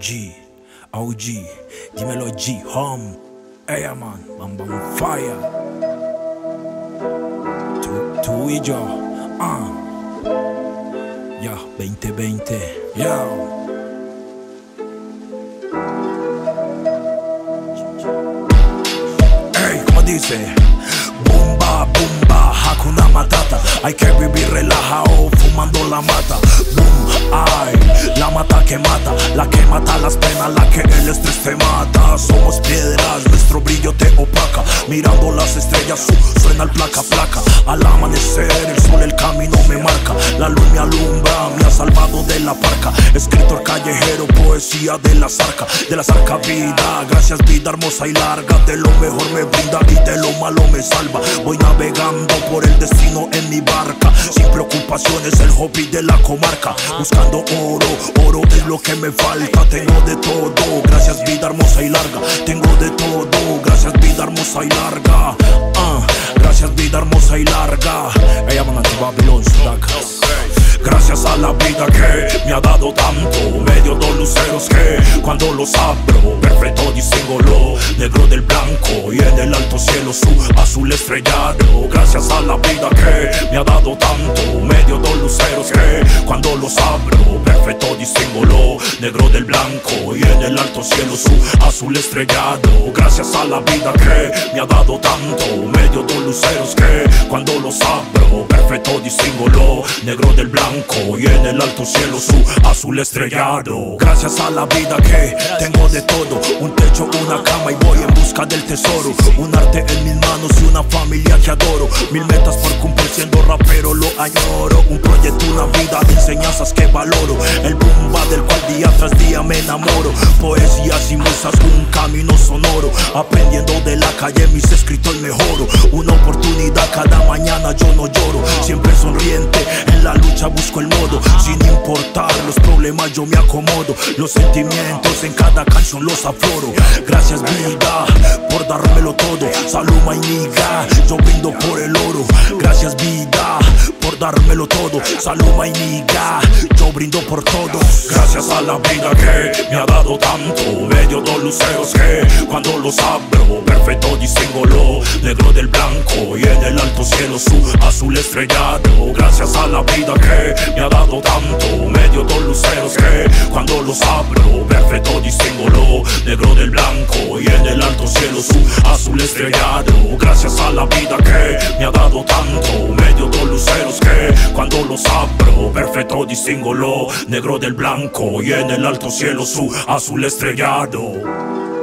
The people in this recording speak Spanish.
G, OG, de melodia, Home. Eia, man, Bambam Fire. Tu, tu e yo, ah. Ya, yeah, 2020, yo. Yeah. dice Boom bomba, hakuna matata. Hay que vivir relajado, fumando la mata. Boom, ay, la mata que mata, la que mata las penas, la que el estrés te mata. Somos piedras, nuestro brillo te opaca. Mirando las estrellas, su, suena el placa, placa. Al amanecer, el sol, el camino me marca. La luz me alumbra, me ha salvado de la parca. Escritor callejero, poesía de la zarca, de la zarca vida. Gracias, vida hermosa y larga. De lo mejor me brinda y lo malo me salva. Voy navegando por el destino en mi barca. Sin preocupaciones, el hobby de la comarca. Buscando oro, oro es lo que me falta. Tengo de todo, gracias, vida hermosa y larga. Tengo de todo, gracias, vida hermosa y larga. Ah, gracias, vida hermosa y larga. Ella man Babilón. Gracias a la vida que me ha dado tanto Medio dos luceros que cuando los abro Perfecto distingo negro del blanco Y en el alto cielo su azul estrellado. Gracias a la vida que me ha dado tanto Medio dos luceros que cuando los abro Perfecto distingo negro del blanco Y en el alto cielo su azul estrellado Gracias a la vida que me ha dado tanto Medio dos luceros que cuando los abro Perfecto distingo negro del blanco y en el alto cielo su azul estrellado. Gracias a la vida que tengo de todo, un techo, una cama y voy en busca del tesoro. Un arte en mis manos y una familia que adoro. Mil metas por cumplir siendo rapero lo añoro. Un proyecto, una vida enseñanzas que valoro. El bomba del cual día tras día me enamoro. Poesías y musas, un camino sonoro. Aprendiendo de la calle mis escritos mejoro. Una oportunidad cada mañana yo no lloro. Siempre sonriente en la lucha busco el modo Sin importar los problemas yo me acomodo Los sentimientos en cada canción los afloro Gracias vida por dármelo todo Salud niga, yo brindo por el oro. Gracias vida por dármelo todo. Salud niga, yo brindo por todo. Gracias a la vida que me ha dado tanto. Medio dos luceros que cuando los abro Perfecto distingo lo negro del blanco Y en el alto cielo su azul estrellado. Gracias a la vida que me ha dado tanto. Medio dos luceros que cuando los abro Perfecto distingo lo negro del blanco Y en el alto cielo su azul estrellado Gracias a la vida que me ha dado tanto. Medio dos luceros que cuando los abro Perfecto distingo lo negro del blanco Y en el alto cielo su azul estrellado